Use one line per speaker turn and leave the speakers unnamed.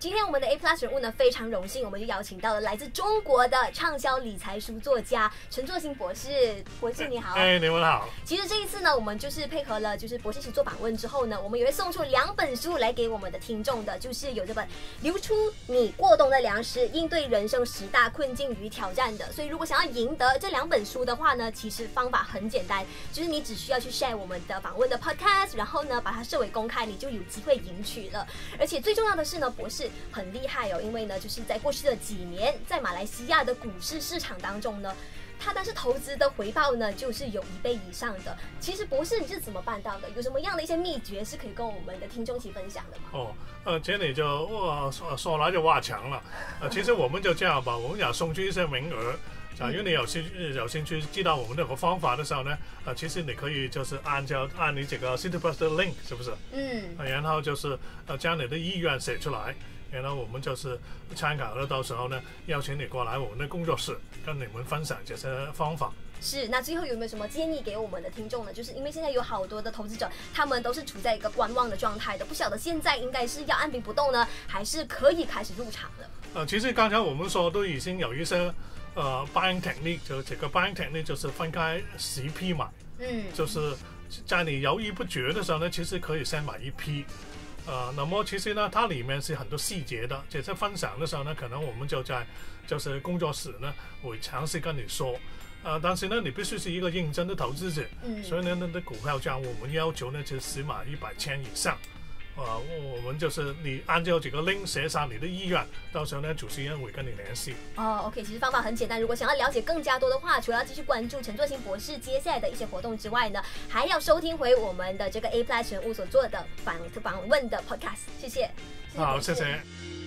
今天我们的 A Plus 人物呢，非常荣幸，我们就邀请到了来自中国的畅销理财书作家陈作新博士。博士你好，
哎，你们好。
其实这一次呢，我们就是配合了就是博士一起做访问之后呢，我们也会送出两本书来给我们的听众的，就是有这本《流出你过冬的粮食：应对人生十大困境与挑战》的。所以如果想要赢得这两本书的话呢，其实方法很简单，就是你只需要去 share 我们的访问的 podcast，然后呢把它设为公开，你就有机会赢取了。而且最重要的是呢，博士。很厉害哦，因为呢，就是在过去的几年，在马来西亚的股市市场当中呢，他但是投资的回报呢，就是有一倍以上的。其实博士你是怎么办到的？有什么样的一些秘诀是可以跟我们的听众一起分享的吗？
哦，呃，这里就哇说说来就挖墙了。呃，其实我们就这样吧，我们想送出一些名额。假如你有兴有兴趣知道我们那个方法的时候呢，啊，其实你可以就是按照按你这个 City Plus 的 link 是不是？嗯。然后就是呃将你的意愿写出来。然后我们就是参考了，到时候呢，邀请你过来我们的工作室，跟你们分享这些方法。
是，那最后有没有什么建议给我们的听众呢？就是因为现在有好多的投资者，他们都是处在一个观望的状态的，不晓得现在应该是要按兵不动呢，还是可以开始入场了？
呃，其实刚才我们说都已经有一些呃 buying technique，就这个 buying technique 就是分开十批买，嗯，就是在你犹豫不决的时候呢，其实可以先买一批。呃，那么其实呢，它里面是很多细节的，这次分享的时候呢，可能我们就在就是工作室呢会尝试跟你说，呃，但是呢，你必须是一个认真的投资者，嗯，所以呢，那的股票价我们要求呢就起码一百千以上。呃，我们就是你按照这个 link 写上你的意愿，到时候呢，主持人会跟你联系。
哦，OK，其实方法很简单。如果想要了解更加多的话，除了继续关注陈作新博士接下来的一些活动之外呢，还要收听回我们的这个 A Plus 人物所做的访访问的 Podcast。谢谢。
好，谢谢。